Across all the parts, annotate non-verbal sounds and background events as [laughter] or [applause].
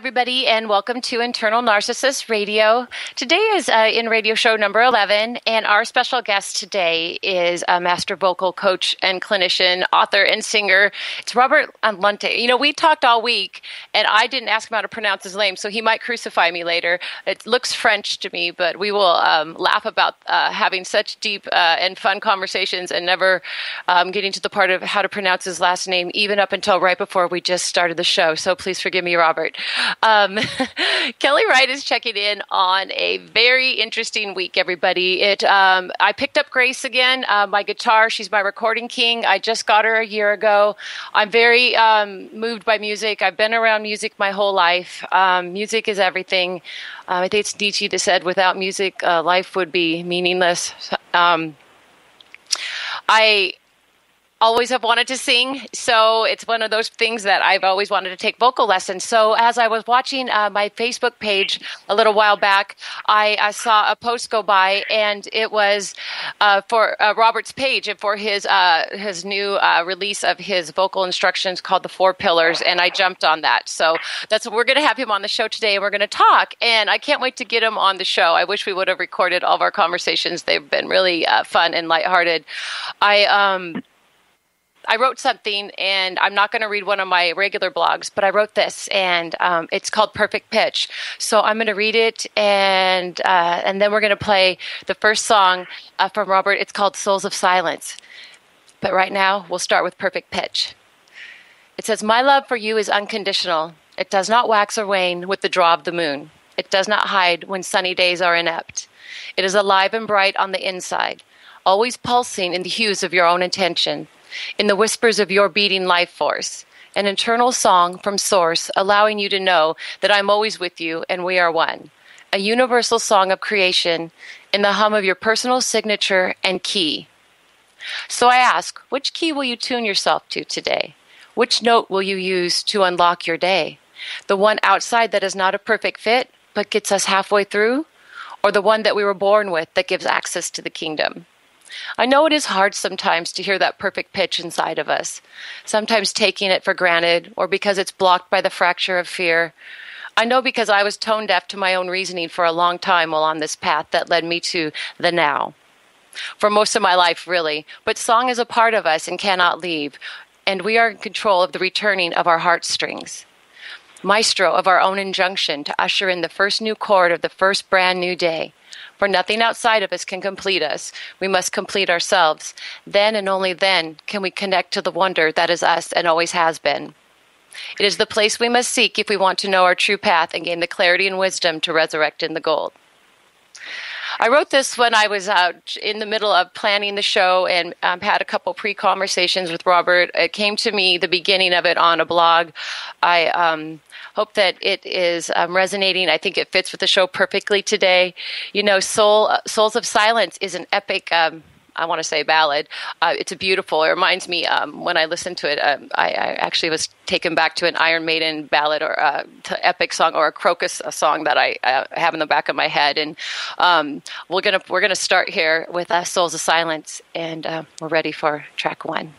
everybody, and welcome to Internal Narcissist Radio. Today is uh, in radio show number 11, and our special guest today is a master vocal coach and clinician, author, and singer. It's Robert Lunte. You know, we talked all week, and I didn't ask him how to pronounce his name, so he might crucify me later. It looks French to me, but we will um, laugh about uh, having such deep uh, and fun conversations and never um, getting to the part of how to pronounce his last name, even up until right before we just started the show. So please forgive me, Robert. Um, [laughs] Kellie Wright is checking in on a very interesting week, everybody. It um, I picked up Grace again, uh, my guitar. She's my recording king. I just got her a year ago. I'm very um, moved by music. I've been around music my whole life. Um, music is everything. Uh, I think it's Nietzsche that said, "Without music, uh, life would be meaningless." Um, I always have wanted to sing. So it's one of those things that I've always wanted to take vocal lessons. So as I was watching uh, my Facebook page a little while back, I, I saw a post go by, and it was uh, for uh, Robert's page and for his uh, his new uh, release of his vocal instructions called the Four Pillars, and I jumped on that. So that's we're going to have him on the show today, and we're going to talk. And I can't wait to get him on the show. I wish we would have recorded all of our conversations. They've been really uh, fun and lighthearted. I um I wrote something, and I'm not going to read one of my regular blogs, but I wrote this, and um, it's called Perfect Pitch. So I'm going to read it, and uh, and then we're going to play the first song uh, from Robert. It's called Souls of Silence. But right now, we'll start with Perfect Pitch. It says, "My love for you is unconditional. It does not wax or wane with the draw of the moon. It does not hide when sunny days are inept. It is alive and bright on the inside, always pulsing in the hues of your own intention." In the whispers of your beating life force, an internal song from Source allowing you to know that I'm always with you and we are one, a universal song of creation in the hum of your personal signature and key. So I ask, which key will you tune yourself to today? Which note will you use to unlock your day? The one outside that is not a perfect fit, but gets us halfway through? Or the one that we were born with that gives access to the kingdom? I know it is hard sometimes to hear that perfect pitch inside of us, sometimes taking it for granted or because it's blocked by the fracture of fear. I know because I was tone deaf to my own reasoning for a long time while on this path that led me to the now. For most of my life, really. But song is a part of us and cannot leave, and we are in control of the returning of our heartstrings. Maestro of our own injunction to usher in the first new chord of the first brand new day for nothing outside of us can complete us. We must complete ourselves. Then and only then can we connect to the wonder that is us and always has been. It is the place we must seek if we want to know our true path and gain the clarity and wisdom to resurrect in the gold. I wrote this when I was out in the middle of planning the show and um, had a couple pre conversations with Robert. It came to me, the beginning of it, on a blog. I um, hope that it is um, resonating. I think it fits with the show perfectly today. You know, Soul Souls of Silence is an epic. Um, I want to say ballad. Uh, it's a beautiful. It reminds me um, when I listened to it. Um, I, I, actually was taken back to an Iron Maiden ballad or uh, epic song or a Krokus a song that I uh, have in the back of my head. And um, we're gonna we're gonna start here with uh, Souls of Silence, and uh, we're ready for track one.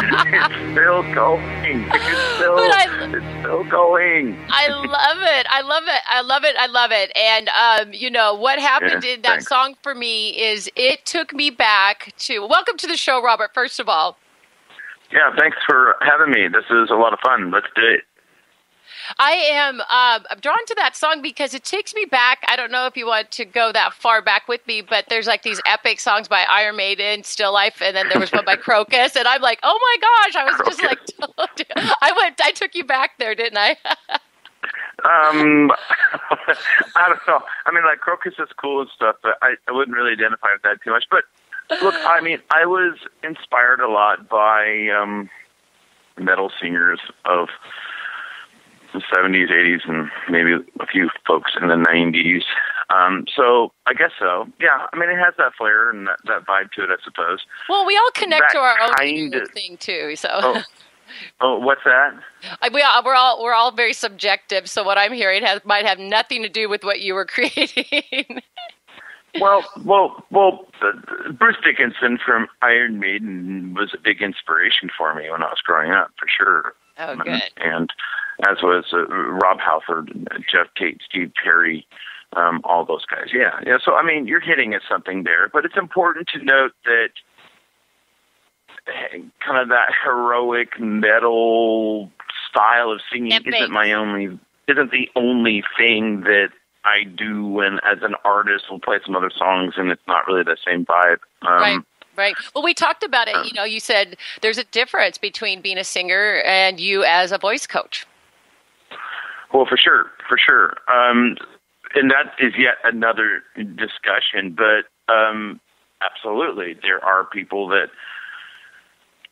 It's still going. It's [laughs] still I, it's still going. I love it. I love it. I love it. I love it. And um, you know what happened yeah, in that thanks. song for me is it took me back to. Welcome to the show, Robert. First of all. Yeah, thanks for having me. This is a lot of fun. Let's do it. I am uh, I'm drawn to that song because it takes me back. I don't know if you want to go that far back with me, but there's like these epic songs by Iron Maiden, Still Life, and then there was one by Krokus, and I'm like, oh my gosh, I was Krokus. just like, I went, I took you back there, didn't I? um, [laughs] I don't know. I mean, like Krokus is cool and stuff, but I, I wouldn't really identify with that too much. But look, I mean, I was inspired a lot by um, metal singers of the 70s, 80s, and maybe a few folks in the 90s. Um, so I guess so. Yeah, I mean, it has that flair and that, that vibe to it, I suppose. Well, we all connect that to our own of, thing too. So. Oh, oh, what's that? I, we all, we're all we're all very subjective. So what I'm hearing has might have nothing to do with what you were [laughs] creating. well, well, well. Uh, Bruce Dickinson from Iron Maiden was a big inspiration for me when I was growing up, for sure. Oh, good. And as was uh, Rob Halford, Geoff Tate, Steve Perry, um, all those guys. Yeah, yeah. So I mean, you're hitting at something there, but it's important to note that eh, kind of that heroic metal style of singing Epic. isn't my only isn't the only thing that I do and as an artist we'll play some other songs and it's not really the same vibe. Um, right. Right. Well, we talked about it. You know, you said there's a difference between being a singer and you as a voice coach. Well, for sure, for sure. Um, and that is yet another discussion, but um, absolutely, there are people that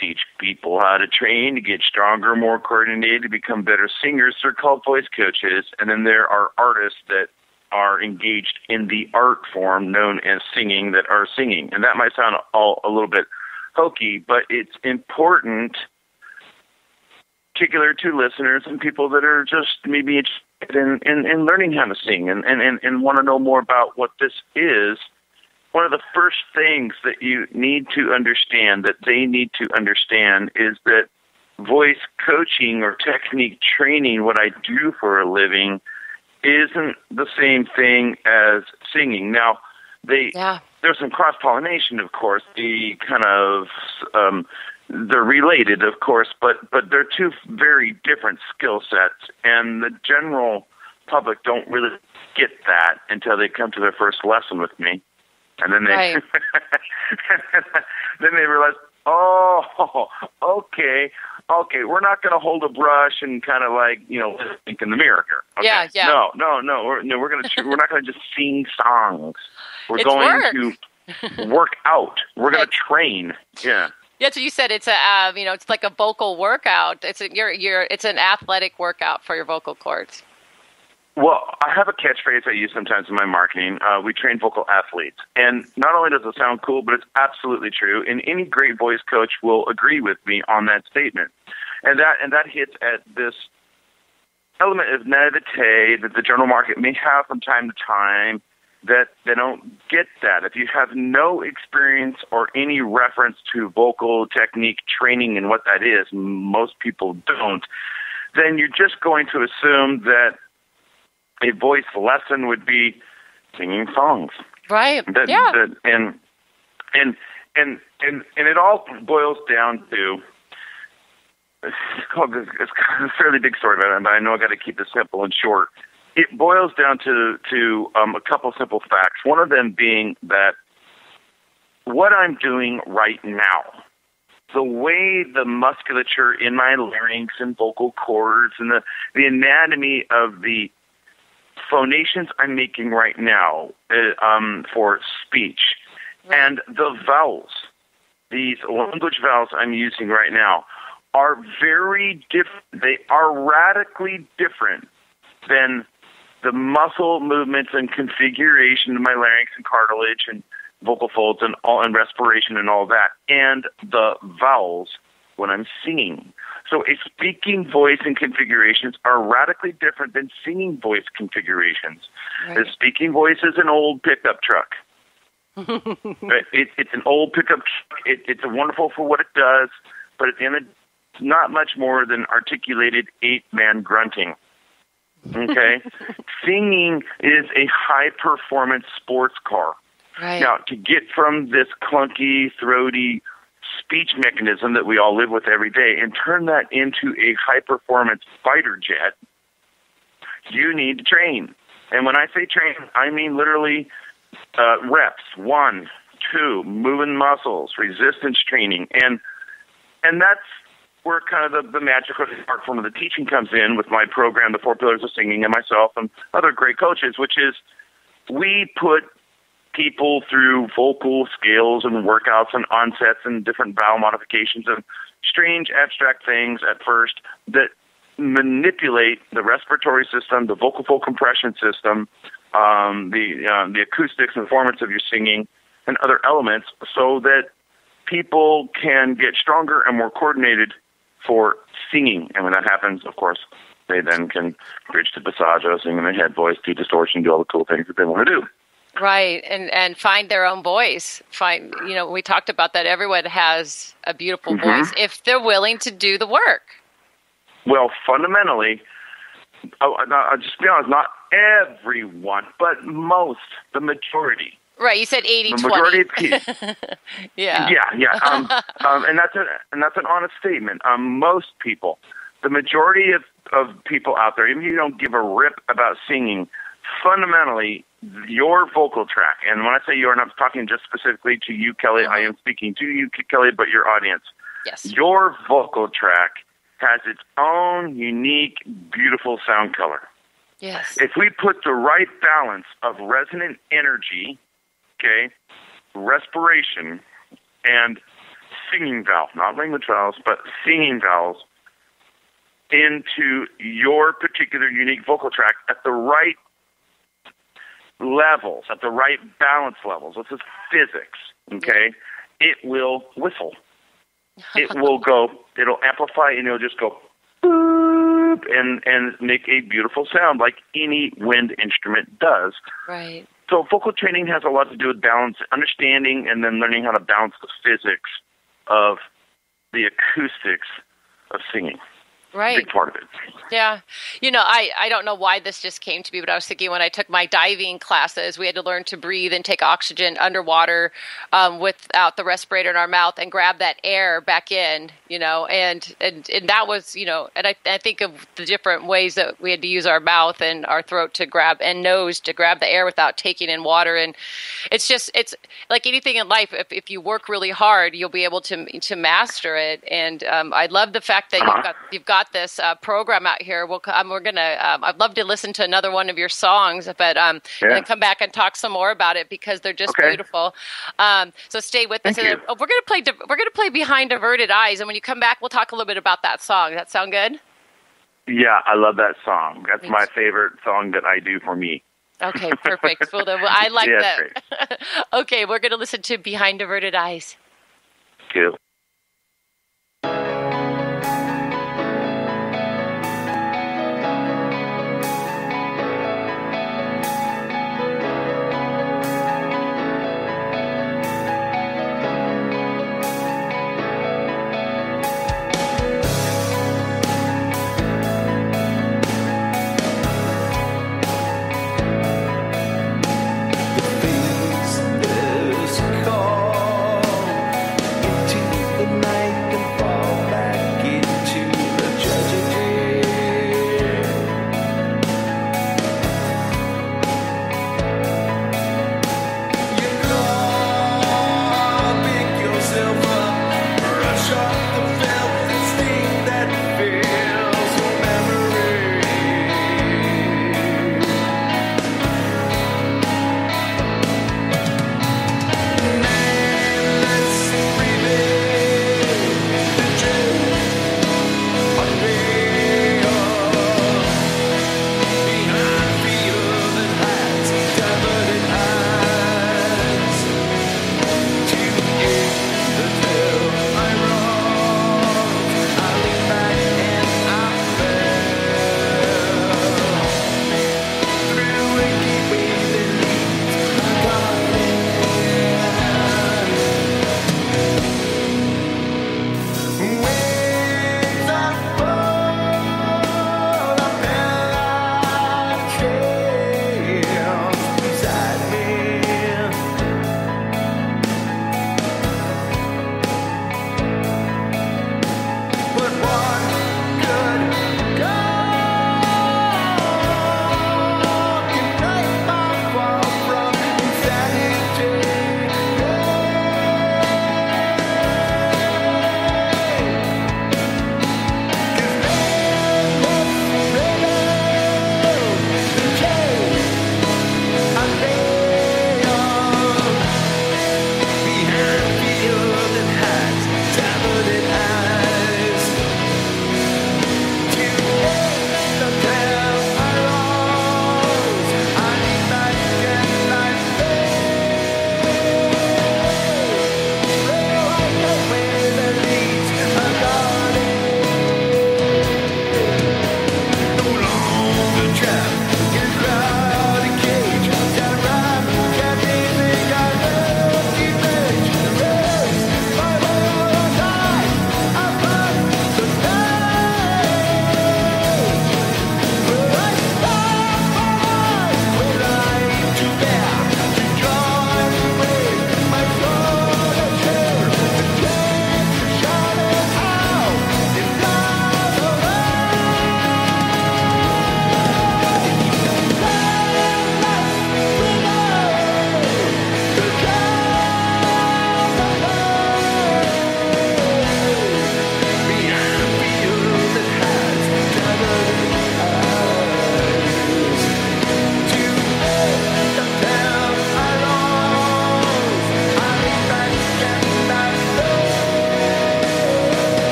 teach people how to train to get stronger, more coordinated, to become better singers. They're called voice coaches. And then there are artists that are engaged in the art form known as singing that are singing. And that might sound all a little bit hokey, but it's important – particular to listeners and people that are just maybe interested in, in, in learning how to sing and, and, and, and want to know more about what this is, one of the first things that you need to understand, that they need to understand, is that voice coaching or technique training, what I do for a living, isn't the same thing as singing. Now, they yeah. there's some cross pollination, of course. The kind of um, they're related, of course, but but they're two very different skill sets, and the general public don't really get that until they come to their first lesson with me, and then they right. [laughs] then they realize, oh, okay, okay, we're not going to hold a brush and kind of like you know think in the mirror here. Okay. Yeah, yeah. No, no, no. We're no, we're gonna we're not going to just sing songs. We're it's going work. to [laughs] work out. We're going to train. Yeah. Yeah, so you said it's a uh, you know it's like a vocal workout. It's a, you're you're it's an athletic workout for your vocal cords. Well, I have a catchphrase I use sometimes in my marketing. Uh, we train vocal athletes, and not only does it sound cool, but it's absolutely true. And any great voice coach will agree with me on that statement. And that and that hits at this element of naivete that the general market may have from time to time that they don't get that. If you have no experience or any reference to vocal technique training and what that is, most people don't, then you're just going to assume that a voice lesson would be singing songs. Right. That, yeah. That, and, and, and, and, and it all boils down to [sighs] it's, called, it's a fairly big story, but I know I got to keep this simple and short it boils down to to um, a couple simple facts. One of them being that what I'm doing right now, the way the musculature in my larynx and vocal cords and the the anatomy of the phonations I'm making right now uh, um, for speech right. and the vowels, these language vowels I'm using right now, are very different. They are radically different than the muscle movements and configuration of my larynx and cartilage and vocal folds and all and respiration and all that, and the vowels when I'm singing. So a speaking voice and configurations are radically different than singing voice configurations. Right. The speaking voice is an old pickup truck. [laughs] it, it's an old pickup truck. It, it's wonderful for what it does, but at the end of it's not much more than articulated eight man grunting. Okay? [laughs] Singing is a high performance sports car. Right. Now, to get from this clunky, throaty speech mechanism that we all live with every day and turn that into a high performance fighter jet, you need to train. And when I say train, I mean literally uh, reps one, two, moving muscles, resistance training, and and that's where kind of the, the magical art form of the teaching comes in with my program, The Four Pillars of Singing, and myself and other great coaches, which is we put people through vocal scales and workouts and onsets and different vowel modifications and strange abstract things at first that manipulate the respiratory system, the vocal fold compression system, um, the uh, the acoustics and performance of your singing, and other elements, so that people can get stronger and more coordinated for singing. And when that happens, of course, they then can bridge to passaggio, sing in their head voice, do distortion, do all the cool things that they want to do. Right, and and find their own voice. Find you know we talked about that. Everyone has a beautiful mm-hmm. voice if they're willing to do the work. Well, fundamentally, oh, I'll just be honest. Not everyone, but most, the majority. Right, you said 80 The majority of [laughs] people. yeah. Yeah, yeah. Um, [laughs] um, and that's a and that's an honest statement. Um, most people, the majority of of people out there, even if you don't give a rip about singing, fundamentally your vocal tract, and when I say you, and I'm talking just specifically to you, Kellie, I am speaking to you, Kellie, but your audience. Yes. Your vocal tract has its own unique, beautiful sound color. Yes. If we put the right balance of resonant energy, okay, respiration, and singing vowels, not language vowels, but singing vowels, into your particular unique vocal tract at the right levels, at the right balance levels, this is physics, okay, it will whistle. It [laughs] will go, it'll amplify and it'll just go boop and, and make a beautiful sound like any wind instrument does. Right. So vocal training has a lot to do with balance, understanding, and then learning how to balance the physics of the acoustics of singing right. big part of it. Yeah. You know, I, I don't know why this just came to me, but I was thinking when I took my diving classes, we had to learn to breathe and take oxygen underwater um, without the respirator in our mouth and grab that air back in, you know, and, and, and that was, you know, and I, I think of the different ways that we had to use our mouth and our throat to grab and nose to grab the air without taking in water. And it's just, it's like anything in life. If, if you work really hard, you'll be able to, to master it. And um, I love the fact that uh-huh. you've got, you've got got this uh, program out here. We'll, um, we're gonna. Um, I'd love to listen to another one of your songs, but um, yeah. come back and talk some more about it because they're just okay. beautiful. Um, so stay with Thank us. You. we're gonna play. We're gonna play Behind Averted Eyes, and when you come back, we'll talk a little bit about that song. Does that sound good? Yeah, I love that song. That's Thanks. my favorite song that I do for me. Okay, [laughs] perfect. well, then, well, I like yeah, that. [laughs] okay, we're going to listen to Behind Averted Eyes. Cool.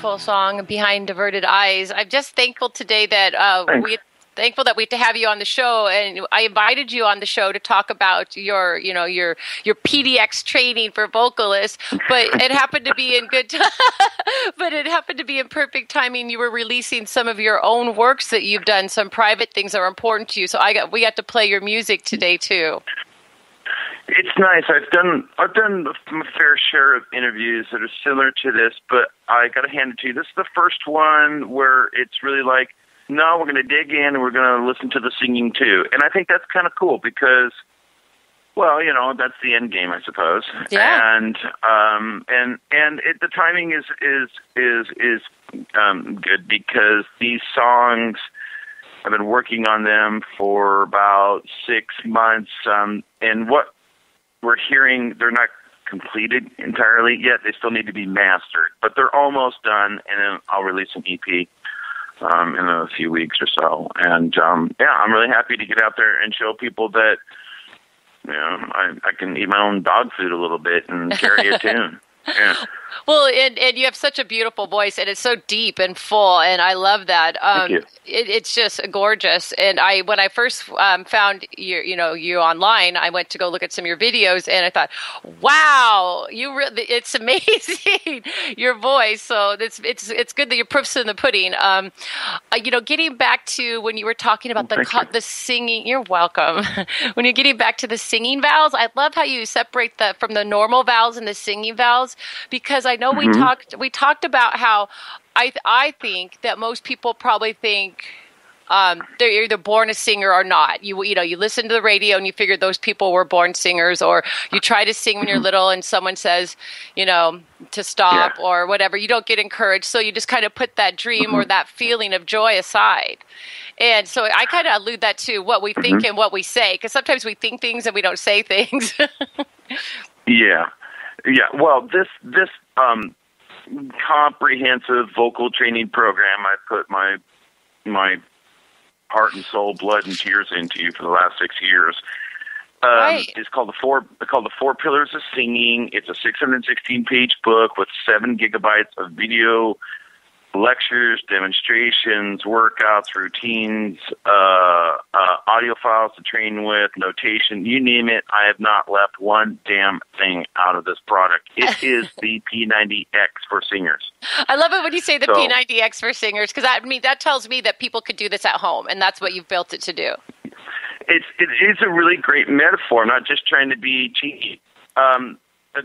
Beautiful song, Behind Diverted Eyes. I'm just thankful today that uh, we thankful that we to have you on the show and I invited you on the show to talk about your you know your your P90X training for vocalists but [laughs] it happened to be in good time [laughs] but it happened to be in perfect timing. You were releasing some of your own works that you've done some private things that are important to you so I got we got to play your music today too it's nice. I've done I've done a fair share of interviews that are similar to this, but I got to hand it to you. This is the first one where it's really like no, we're going to dig in and we're going to listen to the singing too. And I think that's kind of cool because, well, you know, that's the end game, I suppose. Yeah. And um, and and it, the timing is is is is um, good because these songs. I've been working on them for about six months, um, and what we're hearing, they're not completed entirely yet. They still need to be mastered, but they're almost done, and then I'll release an EP um, in a few weeks or so. And um, yeah, I'm really happy to get out there and show people that you know I, I can eat my own dog food a little bit and carry a [laughs] tune. Yeah. Well, and, and you have such a beautiful voice, and it's so deep and full, and I love that. Um, Thank you. It, it's just gorgeous. And I, when I first um, found you, you know, you online, I went to go look at some of your videos, and I thought, wow, you, re- [laughs] it's amazing, [laughs] your voice. So it's it's it's good that your proof's in the pudding. Um, uh, you know, getting back to when you were talking about well, the co- the singing, you're welcome. [laughs] when you're getting back to the singing vowels, I love how you separate the from the normal vowels and the singing vowels because I know mm-hmm. we talked we talked about how I I think that most people probably think um, they're either born a singer or not. You you know you listen to the radio and you figure those people were born singers, or you try to sing when you're little and someone says you know to stop Yeah. or whatever. You don't get encouraged, so you just kind of put that dream or that feeling of joy aside. And so I kind of allude that to what we think and what we say, because sometimes we think things and we don't say things. [laughs] Yeah, yeah. Well, this this um, comprehensive vocal training program I put my my heart and soul, blood and tears into for the last six years. Um, Right. It's called the four it's called the Four Pillars of Singing. It's a 616 page book with seven gigabytes of video lectures, demonstrations, workouts, routines, uh, uh, audio files to train with, notation, you name it. I have not left one damn thing out of this product. It [laughs] is the P90X for singers. I love it when you say the So- P90X for singers, because I mean that tells me that people could do this at home, and that's what you've built it to do. It's it is a really great metaphor. I'm not just trying to be cheeky. Um, uh,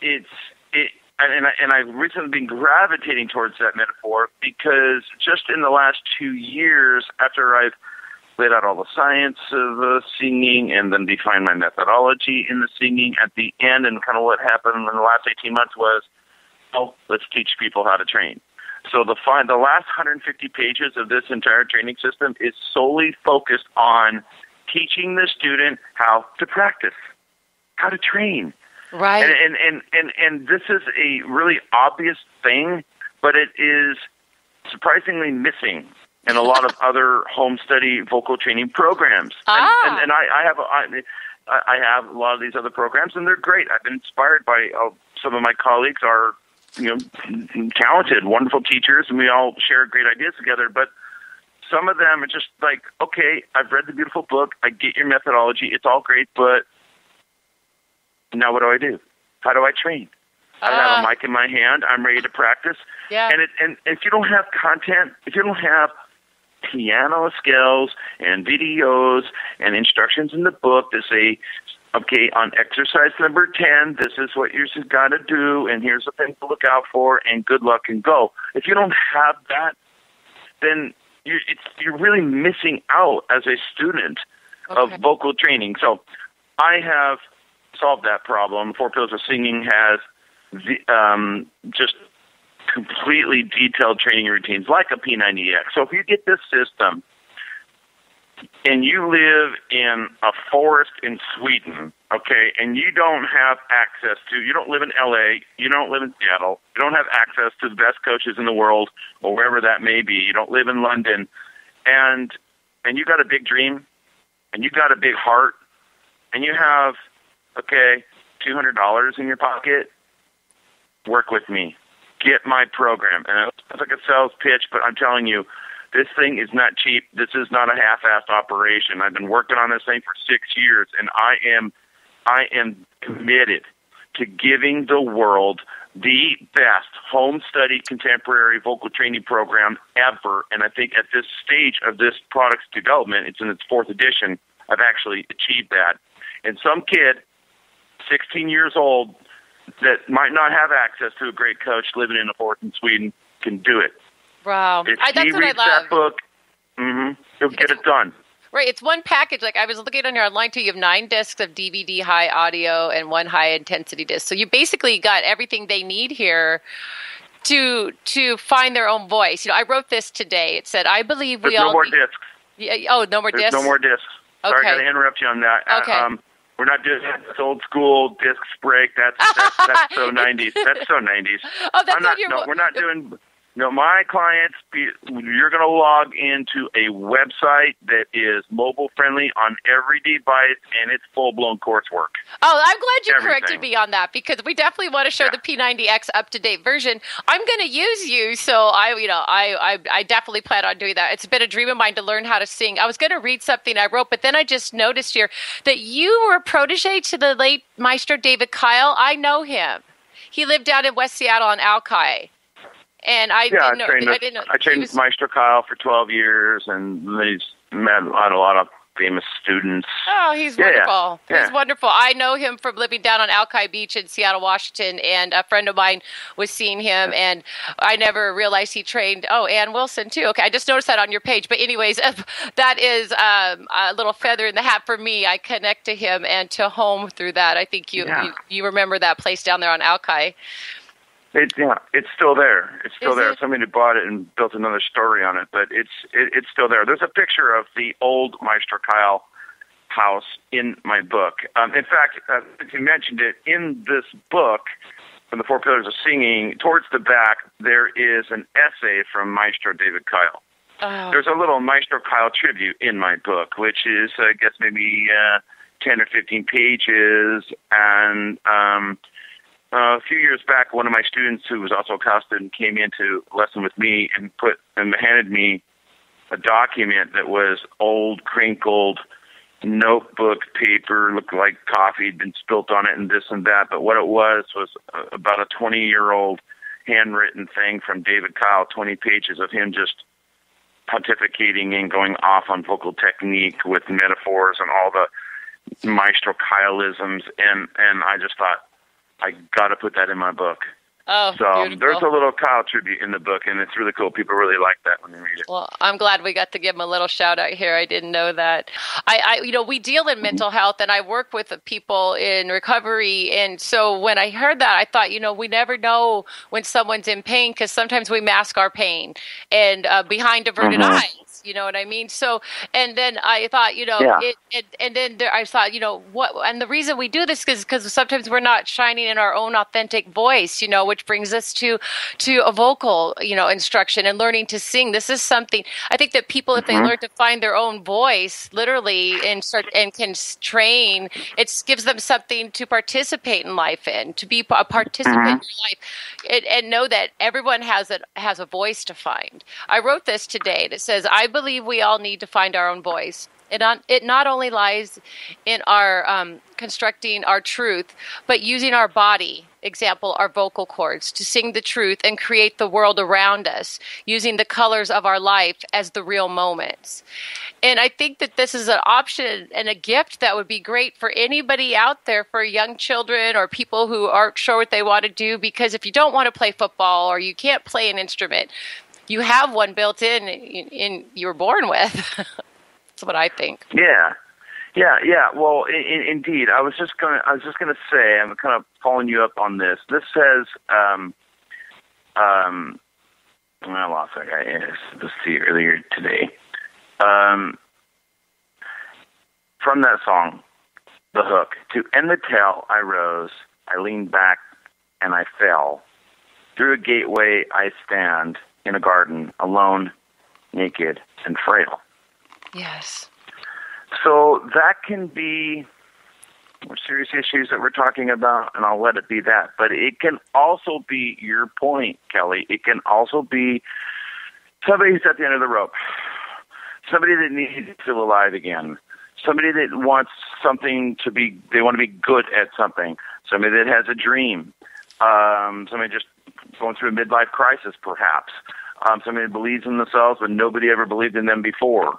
it's it. And I, and I've recently been gravitating towards that metaphor because just in the last two years, after I've laid out all the science of uh, singing and then defined my methodology in the singing at the end, and kind of what happened in the last 18 months was, oh, let's teach people how to train. So the fi- the last 150 pages of this entire training system is solely focused on teaching the student how to practice, how to train. Right. And, and and and and this is a really obvious thing, but it is surprisingly missing in a lot of [laughs] other home study vocal training programs. Ah. And, and, and I, I have I, I have a lot of these other programs, and they're great. I've been inspired by uh, some of my colleagues are you know talented, wonderful teachers, and we all share great ideas together. But some of them are just like, okay, I've read the beautiful book, I get your methodology, it's all great, but now what do I do? How do I train? I have Ah. a mic in my hand. I'm ready to practice. Yeah. And it, and if you don't have content, if you don't have piano skills and videos and instructions in the book that say, okay, on exercise number 10, this is what you've got to do, and here's the thing to look out for, and good luck and go. If you don't have that, then you're, it's, you're really missing out as a student Okay. of vocal training. So I have solved that problem. Four Pillars of Singing has the, um, just completely detailed training routines like a P90X. So if you get this system and you live in a forest in Sweden, okay, and you don't have access to, you don't live in LA, you don't live in Seattle, you don't have access to the best coaches in the world or wherever that may be, you don't live in London, and and you got a big dream, and you got a big heart, and you have, okay, two hundred dollars in your pocket, work with me. get my program. And it sounds like a sales pitch, but I'm telling you, this thing is not cheap. This is not a half-assed operation. I've been working on this thing for six years, and I am, I am committed to giving the world the best home study contemporary vocal training program ever. And I think at this stage of this product's development, it's in its fourth edition, I've actually achieved that. And some kid, 16 years old, that might not have access to a great coach living in a fort in Sweden can do it. Wow. If I, that's he what I reads love. that book, mm-hmm, he'll get it done. Right, it's one package. Like I was looking on your online too. You have nine discs of DVD high audio and one high intensity disc. So you basically got everything they need here to to find their own voice. You know, I wrote this today. It said, "I believe we There's all." no more need- discs. Yeah, oh, no more There's discs. no more discs. Sorry, I got to interrupt you on that. Uh, Okay. Um, we're not doing that. It's old school discs break. That's that's, that's so [laughs] 90s. That's so 90s. Oh, that's I'm not, your. no, we're not doing. No, my clients, you're going to log into a website that is mobile friendly on every device, and it's full blown coursework. Oh, I'm glad you Everything. corrected me on that because we definitely want to show Yeah. the P90X up to date version. I'm going to use you, so I, you know, I, I, I definitely plan on doing that. It's been a dream of mine to learn how to sing. I was going to read something I wrote, but then I just noticed here that you were a protege to the late Maestro David Kyle. I know him. He lived down in West Seattle on Alki. And I Yeah, didn't I know. trained, I didn't know. I trained was- Maestro Kyle for 12 years, and he's met a lot, a lot of famous students. Oh, he's Yeah, yeah. wonderful. Yeah. He's wonderful. I know him from living down on Alki Beach in Seattle, Washington, and a friend of mine was seeing him, and I never realized he trained. Oh, Ann Wilson too. Okay, I just noticed that on your page. But anyways, [laughs] that is um, a little feather in the hat for me. I connect to him and to home through that. I think you Yeah. you, you remember that place down there on Alki. It, yeah, it's still there. It's still Is there. it? Somebody who bought it and built another story on it, but it's it, it's still there. There's a picture of the old Maestro Kyle house in my book. Um, in fact, uh, you mentioned it in this book, from the Four Pillars of Singing, towards the back there is an essay from Maestro David Kyle. Oh, There's a little Maestro Kyle tribute in my book, which is, I guess, maybe uh, 10 or 15 pages. And um, uh, a few years back, one of my students, who was also a student, came in to lesson with me and put and handed me a document that was old, crinkled notebook paper, looked like coffee had been spilt on it, and this and that. But what it was was uh, about a 20 year old handwritten thing from David Kyle, 20 pages of him just pontificating and going off on vocal technique with metaphors and all the maestro Kyleisms, and and I just thought I got to put that in my book. oh, So um, beautiful. there's a little Kyle tribute in the book, and it's really cool. People really like that when they read it. Well, I'm glad we got to give him a little shout out here. I didn't know that. I, I you know, we deal in mental health, and I work with people in recovery. And so when I heard that, I thought, you know, we never know when someone's in pain because sometimes we mask our pain and uh, behind averted Mhm. eyes. You know what I mean? So, and then I thought, you know, Yeah. it, it, and then there, I thought, you know, what, and the reason we do this is because sometimes we're not shining in our own authentic voice, you know, which brings us to, to a vocal, you know, instruction and learning to sing. This is something I think that people, if they Mhm. learn to find their own voice, literally, and start and can train, it gives them something to participate in life in, to be a participant Mhm. in life, and, and know that everyone has a has a voice to find. I wrote this today. That says, "I believe we all need to find our own voice." It, on, it not only lies in our um, constructing our truth, but using our body, example, our vocal cords, to sing the truth and create the world around us, using the colors of our life as the real moments. And I think that this is an option and a gift that would be great for anybody out there, for young children or people who aren't sure what they want to do. Because if you don't want to play football or you can't play an instrument, you have one built in, in, you were born with. [laughs] That's what I think. Yeah, yeah, yeah. Well, in, in, indeed, I was just gonna, I was just gonna say, I'm kind of following you up on this. This says, um, um, I lost that guy. Yes, this see earlier today. Um, from that song, the hook. To end the tale, I rose, I leaned back, and I fell. Through a gateway, I stand in a garden, alone, naked, and frail. Yes. So that can be more serious issues that we're talking about, and I'll let it be that. But it can also be your point, Kellie. It can also be somebody who's at the end of the rope, somebody that needs to feel alive again, somebody that wants something to be, they want to be good at something, somebody that has a dream, um, somebody just going through a midlife crisis, perhaps, um, somebody believes in themselves but nobody ever believed in them before.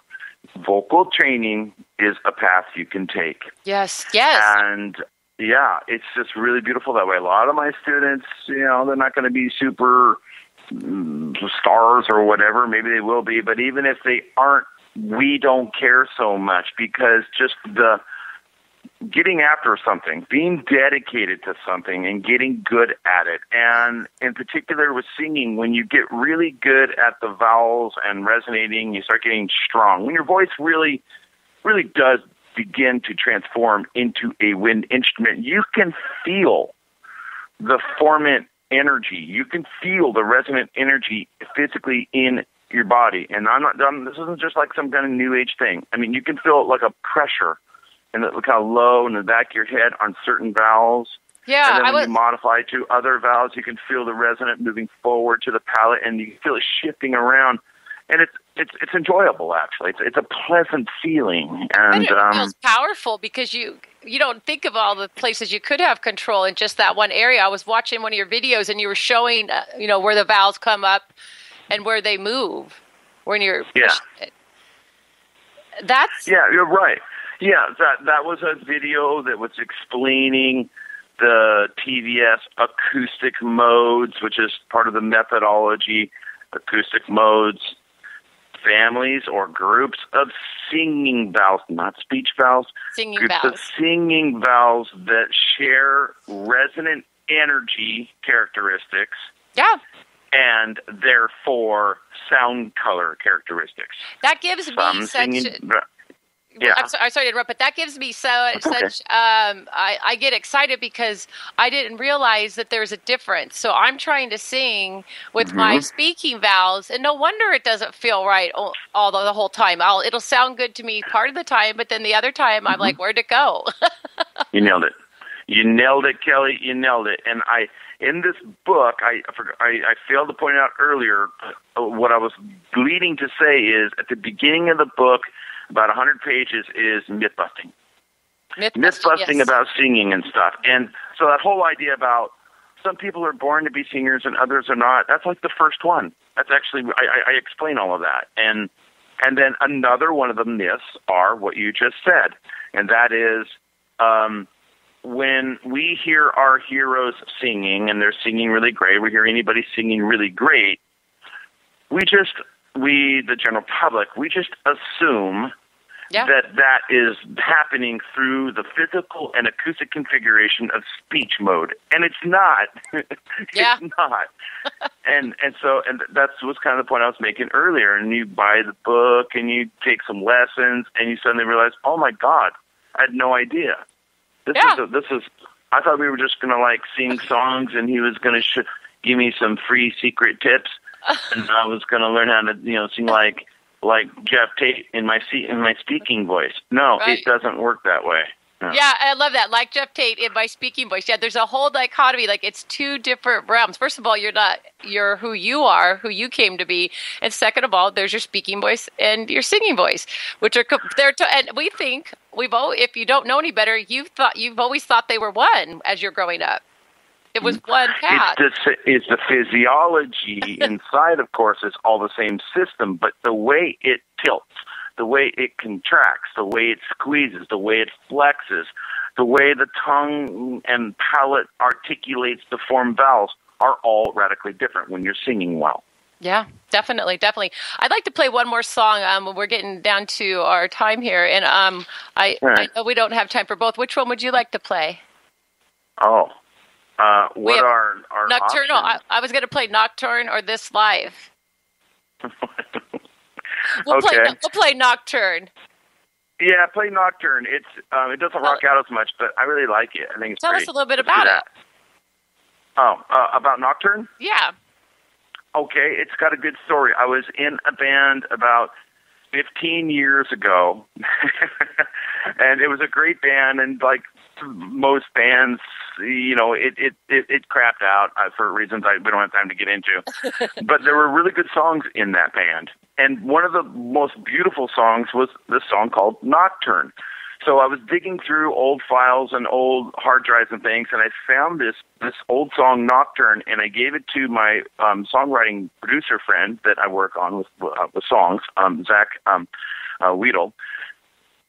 Vocal training is a path you can take. Yes, yes. And yeah, it's just really beautiful that way. A lot of my students, you know, they're not going to be super mm, stars or whatever. Maybe they will be, but even if they aren't, we don't care so much because just the getting after something, being dedicated to something and getting good at it. And in particular with singing, when you get really good at the vowels and resonating, you start getting strong. When your voice really, really does begin to transform into a wind instrument, you can feel the formant energy. You can feel the resonant energy physically in your body. And I'm not, I'm, this isn't just like some kind of new age thing. I mean, you can feel like a pressure and look how low in the back of your head on certain vowels. Yeah, and then I when was. you modify to other vowels, you can feel the resonant moving forward to the palate, and you feel it shifting around. And it's it's it's enjoyable actually. It's it's a pleasant feeling, And and it um, feels powerful because you you don't think of all the places you could have control in just that one area. I was watching one of your videos and you were showing uh, you know where the vowels come up and where they move when you're Yeah. That's yeah, you're right. Yeah, that that was a video that was explaining the TVS acoustic modes, which is part of the methodology. Acoustic modes, families or groups of singing vowels, not speech vowels, singing groups vowels. of singing vowels that share resonant energy characteristics Yeah, and therefore sound color characteristics. that gives me Some such. singing, yeah. I'm, so, I'm sorry to interrupt, but that gives me so That's okay. such. Um, I, I get excited because I didn't realize that there's a difference. So I'm trying to sing with my Mhm. speaking vowels, and no wonder it doesn't feel right all, all the, the whole time. I'll, it'll sound good to me part of the time, but then the other time I'm Mhm. like, where'd it go? [laughs] You nailed it. You nailed it, Kellie. You nailed it. And I, in this book, I, I I, I failed to point out earlier. uh, What I was leading to say is, at the beginning of the book, about 100 pages is myth busting. Myth myth busting yes. about singing and stuff. And so that whole idea about some people are born to be singers and others are not. That's like the first one. That's actually I, I, I explain all of that. And and then another one of the myths are what you just said, and that is um, when we hear our heroes singing and they're singing really great. We hear anybody singing really great. We just we the general public we just assume Yeah. that that is happening through the physical and acoustic configuration of speech mode, and it's not. [laughs] Yeah. it's not. and and so and that's was kind of the point I was making earlier. And you buy the book and you take some lessons, and you suddenly realize, oh my god, I had no idea. This Yeah. is a, this is. I thought we were just gonna like sing songs, and he was gonna sh- give me some free secret tips, and I was gonna learn how to you know sing like like Geoff Tate in my se- in my speaking voice. No, Right. it doesn't work that way. No. Yeah, I love that. Like Geoff Tate in my speaking voice. Yeah, there's a whole dichotomy. Like it's two different realms. First of all, you're not you're who you are, who you came to be, and second of all, there's your speaking voice and your singing voice, which are co- they're to, and we think we've all. If you don't know any better, you've thought you've always thought they were one as you're growing up. It was one path. It's the it's the physiology [laughs] inside, of course, is all the same system, but the way it tilts, the way it contracts, the way it squeezes, the way it flexes, the way the tongue and palate articulates to form vowels are all radically different when you're singing well. Yeah, definitely, definitely. I'd like to play one more song. Um, we're getting down to our time here, and um, I, right. I know we don't have time for both. Which one would you like to play? Oh, uh, what are our Nocturnal. I. I was going to play Nocturne or this live. [laughs] We'll play. Okay. We'll play Nocturne. yeah, play Nocturne. It's um, it doesn't rock out as much, but I really like it. I think it's Tell great. us a little bit Let's about it. Oh, uh, about Nocturne? Yeah. Okay, it's got a good story. I was in a band about 15 years ago, [laughs] and it was a great band. And like most bands, you know, it it it, it crapped out uh, for reasons I we don't have time to get into. [laughs] but there were really good songs in that band, and one of the most beautiful songs was this song called Nocturne. So I was digging through old files and old hard drives and things, and I found this this old song Nocturne, and I gave it to my um, songwriting producer friend that I work on with uh, with songs, um, Zach um, uh, Weedle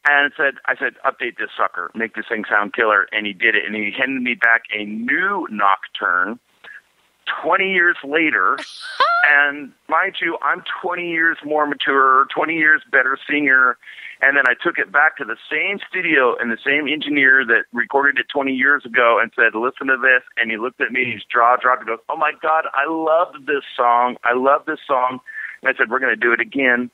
and said, I said, update this sucker, make this thing sound killer. And he did it. And he handed me back a new Nocturne 20 years later. [laughs] and mind you, I'm 20 years more mature, 20 years better singer. And then I took it back to the same studio and the same engineer that recorded it 20 years ago and said, listen to this. And he looked at me, his jaw dropped and goes, oh my God, I love this song. I love this song. And I said, we're going to do it again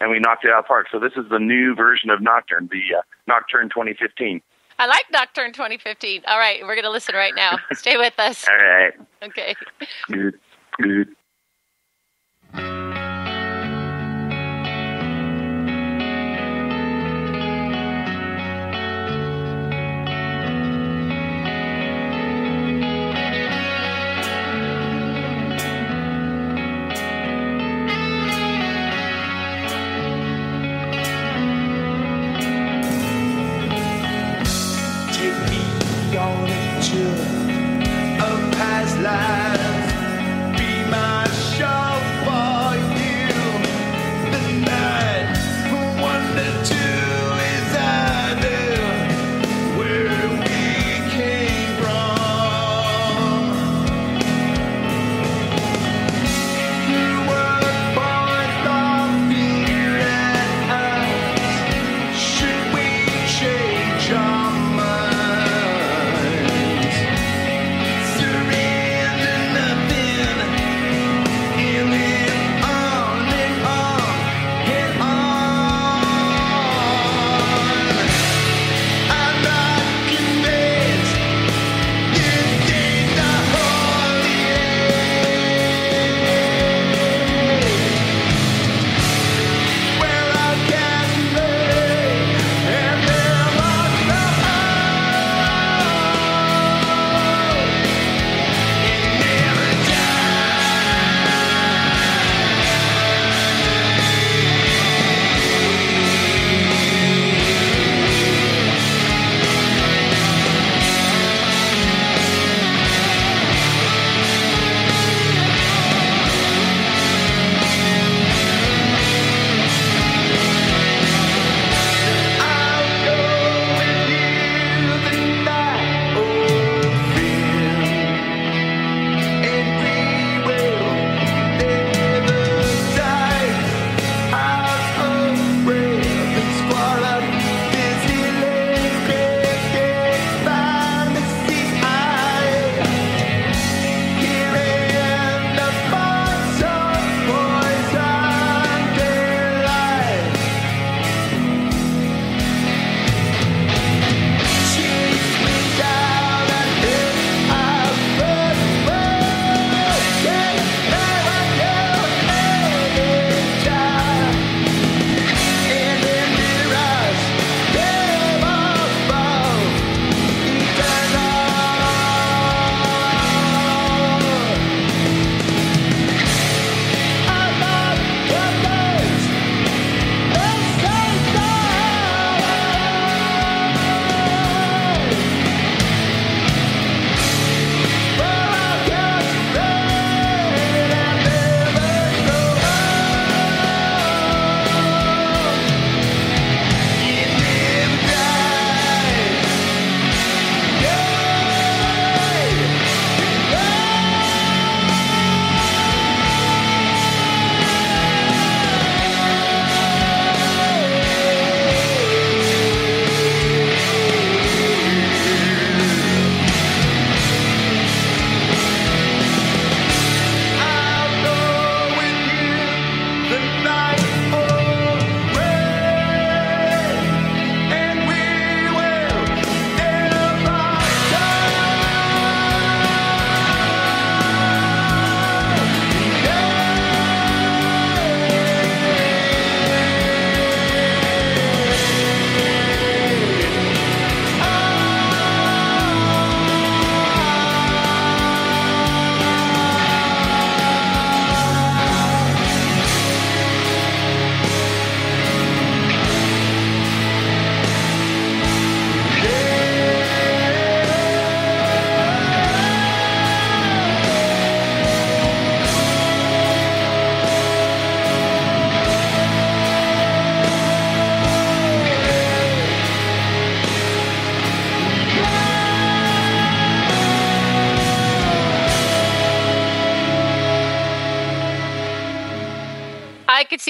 and we knocked it out of the park. So this is the new version of Nocturne, the uh, Nocturne 2015. I like Nocturne 2015. All right, we're going to listen right now. [laughs] Stay with us. All right. Okay. Good. Good.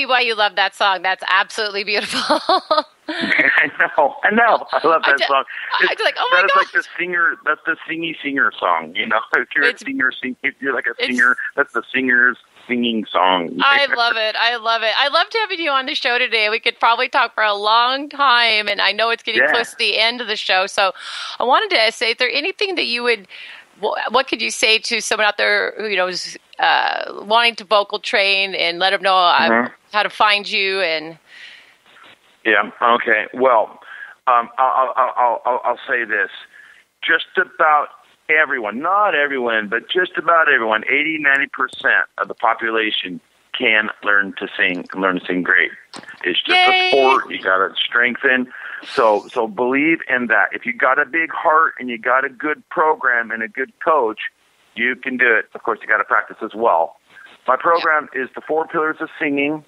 See why you love that song. That's absolutely beautiful. [laughs] [laughs] I know, I know. I love that I song. I was like, oh my that is like the singer. That's the singy singer song. You know, [laughs] if you're It's- a singer, sing, if you're like a singer, that's the singer's singing song. I love it. I love it. I loved having you on the show today. We could probably talk for a long time, and I know it's getting Yeah. close to the end of the show. So I wanted to say, is there anything that you would, what could you say to someone out there who you know is uh, wanting to vocal train and let them know Mhm. How to find you and Yeah. Okay. Well, um, I'll, I'll, I'll, I'll, I'll say this: just about everyone, not everyone, but just about everyone, 80, 90 percent of the population can learn to sing and learn to sing great. It's just Yay! a sport. You got to strengthen. So, so believe in that. If you got a big heart and you got a good program and a good coach, you can do it. Of course, you got to practice as well. My program is the Four Pillars of Singing.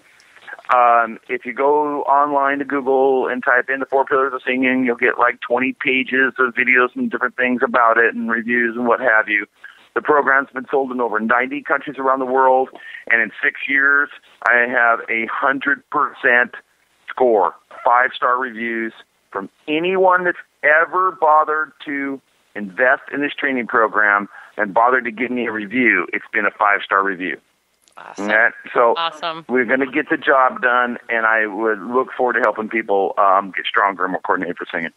Um, if you go online to Google and type in the four pillars of singing, you'll get like 20 pages of videos and different things about it and reviews and what have you. The program's been sold in over 90 countries around the world, and in six years, I have a hundred percent score, five star reviews from anyone that's ever bothered to invest in this training program and bothered to give me a review. It's been a five star review. Awesome. Yeah, so Awesome. we're going to get the job done, and I would look forward to helping people um, get stronger and more coordinated for singing.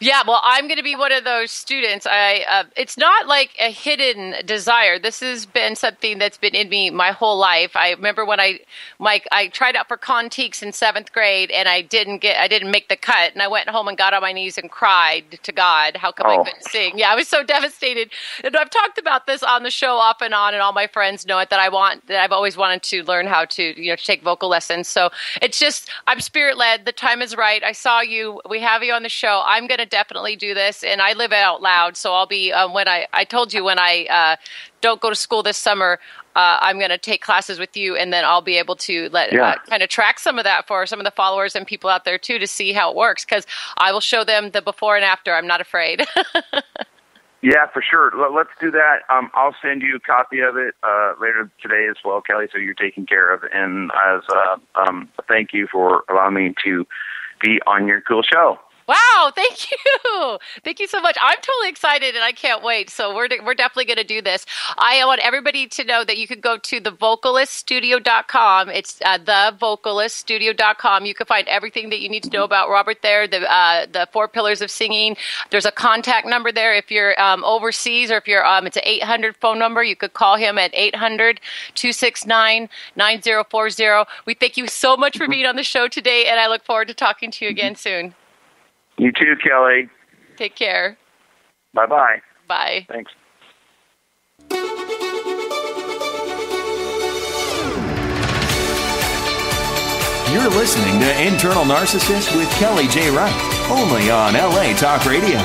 Yeah, well, I'm going to be one of those students. I uh, it's not like a hidden desire. This has been something that's been in me my whole life. I remember when I Mike I tried out for Contiques in 7th grade and I didn't get I didn't make the cut and I went home and got on my knees and cried to God, how come I Oh. couldn't sing? Yeah, I was so devastated. And I've talked about this on the show off and on and all my friends know it that I want that I've always wanted to learn how to, you know, take vocal lessons. So, it's just I'm spirit led. The time is right. I saw you. We have you on the show. I'm going to definitely do this, and I live it out loud, so I'll be um, when I I told you when I uh, don't go to school this summer. Uh, I'm going to take classes with you, and then I'll be able to let Yeah. uh, kind of track some of that for some of the followers and people out there too to see how it works. Because I will show them the before and after. I'm not afraid. [laughs] Yeah, for sure. Let- Let's do that. Um, I'll send you a copy of it uh, later today as well, Kellie, so you're taken care of. And as uh, um, thank you for allowing me to be on your cool show. Wow, thank [laughs] you. Thank you so much. I'm totally excited and I can't wait. So we're de- we're definitely going to do this. I want everybody to know that you can go to thevocaliststudio.com. It's uh, thevocaliststudio.com. You can find everything that you need to know about Robert there, the uh, the four pillars of singing. There's a contact number there if you're um, overseas or if you're um, it's an 800 phone number. You could call him at 800-269-9040. We thank you so much for being on the show today and I look forward to talking to you again soon. You too, Kellie. Take care. Bye bye. Bye. Thanks. You're listening to Internal Narcissist with Kellie J. Wright, only on LA Talk Radio.